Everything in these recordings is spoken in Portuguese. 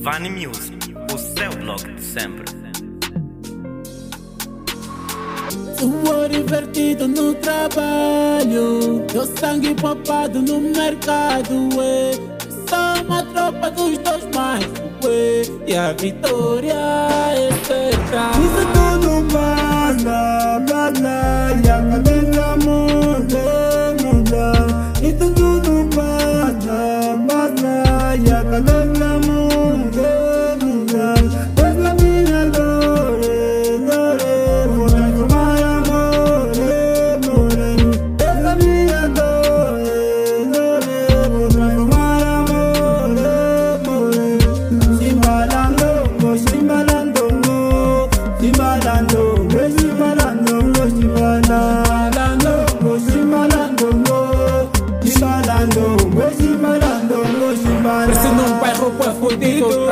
Vani Music, o seu blog de sempre. Suor invertido no trabalho Teu sangue poupado no mercado ué. Sou uma tropa dos dois mais ué. E a vitória é certa Isso tudo bala,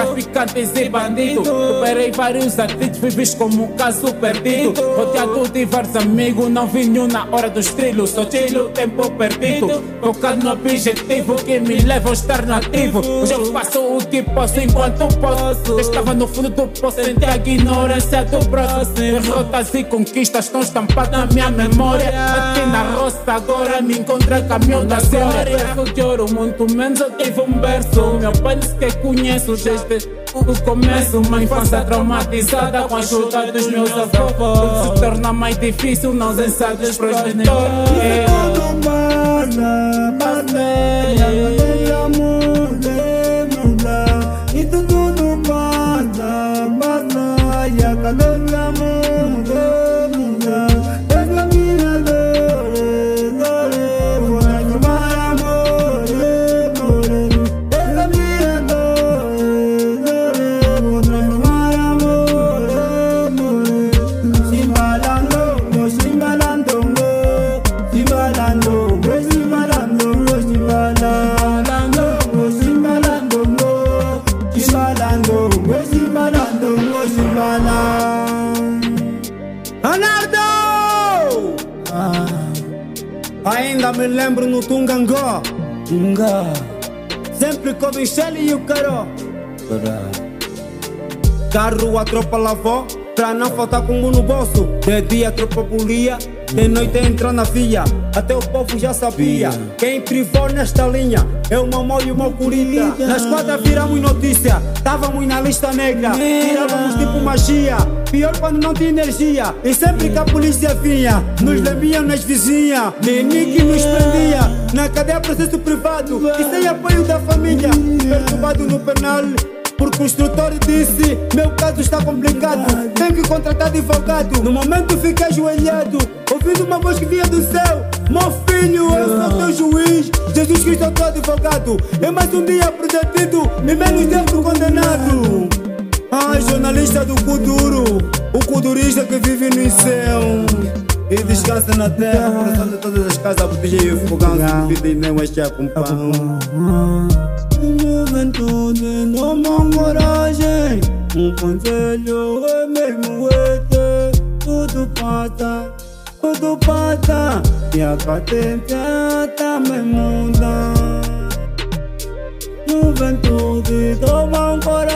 Traficantes e bandidos Operei vários artistas Fui visto como um caso perdido. Rodeado de vários amigos Não vinho na hora dos trilhos. Só tiro tempo perdido Focado no objetivo Que me leva a estar nativo. Hoje eu faço o que posso enquanto posso. Estava no fundo do poço Senti a ignorância do braço Derrotas e conquistas Estão estampadas na minha memória. Aqui na roça agora me encontra caminhão da glória. de ouro, muito menos eu tive um berço Meu pai disse que conheço desde o começo Uma infância traumatizada com a ajuda dos meus avós. Tudo se torna mais difícil, não se sabe os progenitores. Tudo ainda me lembro no Tungangó. Tunga. Sempre com o Michele e o Carol Carro a tropa lavou Pra não faltar combo no bolso. De dia a tropa polia De noite entra na via Até o povo já sabia Quem privou nesta linha. É o mamão e o mau curita. Na esquadra viramos notícia Távamos na lista negra. Tirávamos tipo magia Pior quando não tinha energia. E sempre que a polícia vinha Nos lembiam nas vizinhas Nini que nos prendia. Na cadeia processo privado. E sem apoio da família. Perturbado no penal. Porque o instrutor disse Meu caso está complicado. Tenho que contratar advogado. No momento fiquei ajoelhado. Ouvindo uma voz que vinha do céu. Meu filho, eu sou teu juiz. Jesus Cristo é teu advogado. É mais um dia protegido. E menos tempo condenado Jornalista do Kuduro O kudurista que vive no céu e descansa na terra, de todas as casas, botija e fogão, vida e nem o achar com pão. Juventude, não mão coragem, um conselho é mesmo este, tudo passa, tudo passa, e a cadência também muda. Juventude, tomam coragem,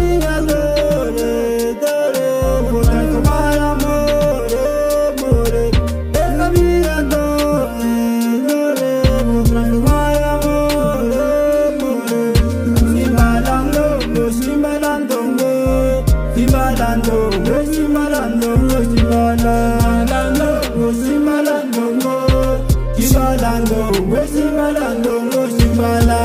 Balando, Messi Balando, Lucy Balando.